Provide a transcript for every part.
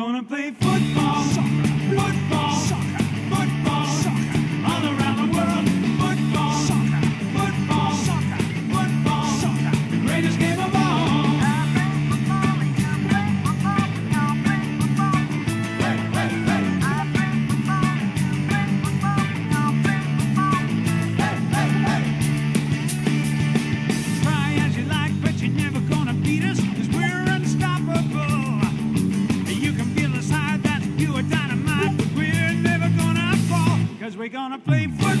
gonna play we're gonna play football.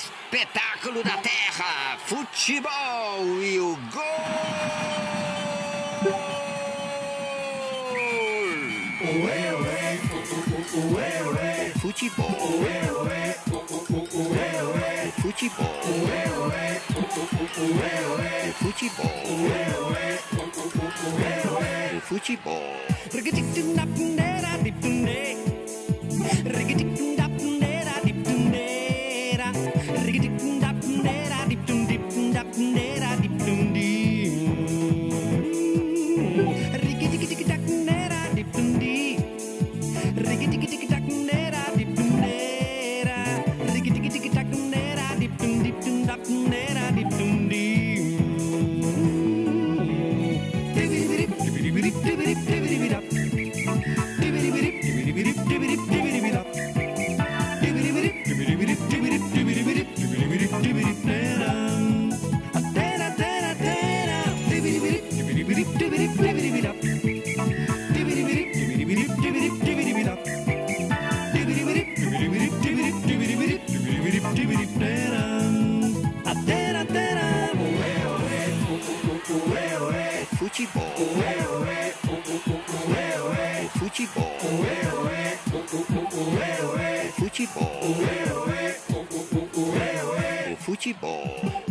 espetáculo da terra, futebol e o gol! Ué, ué, ué, ué. Futebol. Ué, ué, ué, ué. Futebol. Ué, ué, ué, ué. Futebol. Ué, ué, ué, ué. Futebol. Rigiditum da pundera tick tick tick O futebol.